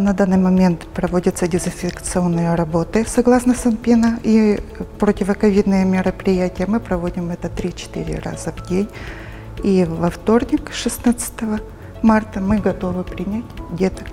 На данный момент проводятся дезинфекционные работы согласно Санпина и противоковидные мероприятия мы проводим это 3-4 раза в день. И во вторник, 16 марта, мы готовы принять деток.